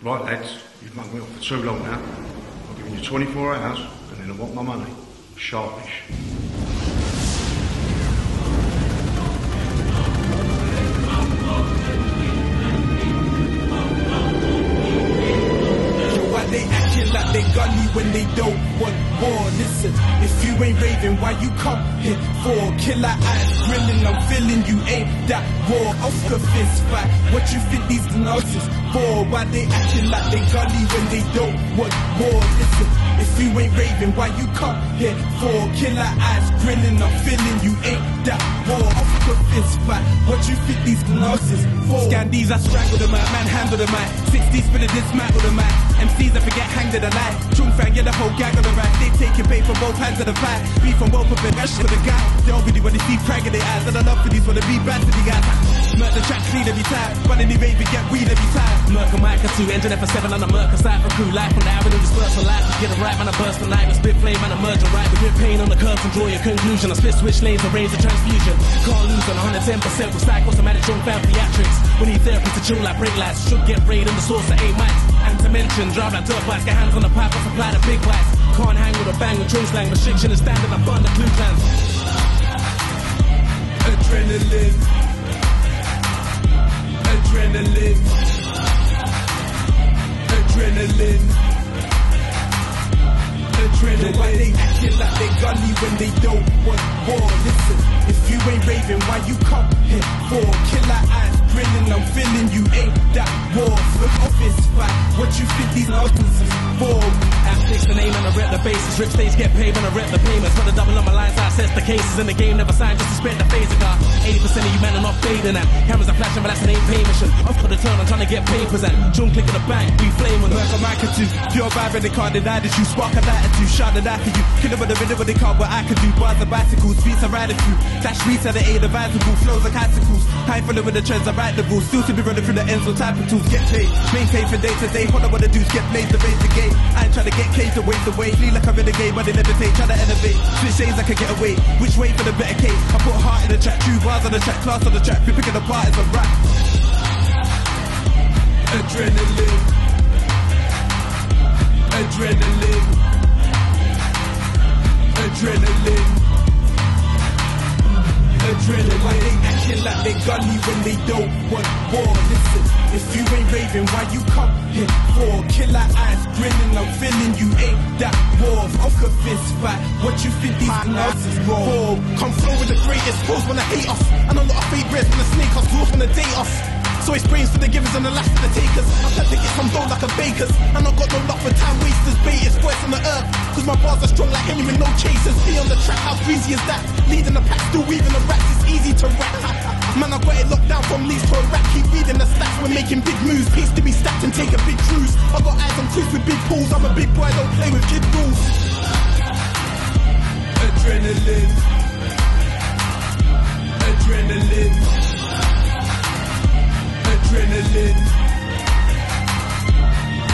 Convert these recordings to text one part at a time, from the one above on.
Right, lads, you've mugged me off for too long now. I've given you 24 hours, and then I want my money. Sharpish. When they don't want war? Listen, if you ain't raving, why you come here for? Killer eyes grilling, I'm feeling you ain't that war. Oscar fist fight, what you think these nurses for? Why they acting like they gully when they don't want war? Listen, if you ain't raving, why you come here for? Killer eyes grilling, I'm feeling you ain't that war. Oscar fist fight, what you think for? Scandies, I strangle the man, manhandle the man. 60 spinning dismantle the man. MCs I forget hanged to the line. Choong fan, get the whole gang on the right. Pay from both hands of the fight. Beef from both of it, that's for the guy. They want to see prag in their eyes. And I love for these wanna be bad to the guys. Murk the track clean every time. Running the rave, get weed every time. Merc and Micah 2, engine for 7 on the Merc side for crew. Life on the avenue, disperse for life. Get it right, man, I burst the night. We spit flame, man, I merge it right. Grip pain on the curves and draw your conclusion. I split switch lanes, arrange the transfusion. Can't lose on 110% with psychosomatic strong fan theatrics. We need therapy to chill like brake lights. Should get raid in the source of 8 mics. And to mention, drive like dirt bikes, get hands on the pipe, I supply the big bikes. Can't hang with a bang slang. Restriction is standard, I burn the clue plans. Adrenaline. Adrenaline. Adrenaline. Adrenaline. Why they acting like they gully when they don't want war? Listen, if you ain't raving, why you come here for? Killer eyes grinning, I'm feeling you ain't that war. Look office fight, what you think these nonsense is for? The name and I rep the basis. Rip stage get paid when I rep the payments. Put the double on my lines, I assess the cases. In the game, never signed just to spread the phase. I got 80% fading at. Cameras are flashing, but that's an ain't pay mission. Off for the turn, I'm trying to get papers and June click in the bank, we flaming. Work on mic two, pure vibe and they can't deny that you spark a light to shout a die for you. Kill it with a rhythm, but they can't what I can do. Bars are bicycles, beats are riding through. Dash beats are the aid advisable, flows are bicycles. High full with the trends, I ride the rules. Still to be running through the ends, so type of tools get paid. Maintain for day to day, what I wanna do get blazed to raise the game. I ain't trying to get caged to waste away. Feel like I'm in the game, but they levitate, try to elevate. Switch shades, I can get away. Which way for the better case? I put heart in the track, true bars on the track, class on the track. We picking apart as a rap. Adrenaline. Adrenaline. Adrenaline. Adrenaline. Why they acting like they gully when they don't want war? Listen, if you ain't raving, why you come here for? Killer eyes grinning, I'm feeling you ain't that. Off a fist fight, what you think these nurses for? Come flow with the greatest, fools wanna hate us. And a lot of fake breads wanna snake us, fools wanna date us. So it's brains for the givers and the last for the takers. I'm trying to get some dough like a baker's. And I got no luck for time wasters, baiters, voice on the earth. Cause my bars are strong like with no chasers. Be on the track, how breezy is that? Leading the pack, still weaving the racks, it's easy to rap. Man, I got it locked down from leads to a rack. Keep reading the stats, we're making big moves. Piece to be stacked and take a big cruise. I got eyes on cruise with big pools. I'm a big boy, I don't play with kid rules. Adrenaline. Adrenaline. Adrenaline.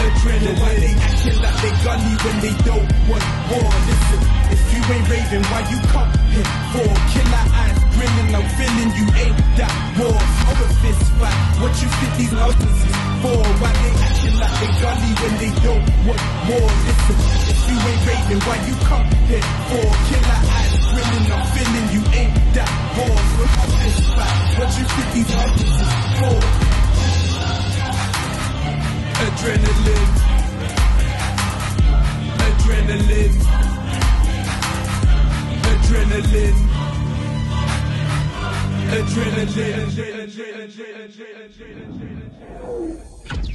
Adrenaline. Why they acting like they gully when they don't want war? Listen, if you ain't raving, why you come here for? Killer eyes grinning, I'm feeling you ain't that war. Over fist fight, what you think these is for? Why they acting like they gully when they don't want war? Listen, if you ain't raving, why you come here for? Killer eyes grinning, I'm feeling you ain't that war. Over fist fight, what you think these is for? Adrenaline. Adrenaline. Adrenaline. Adrenaline.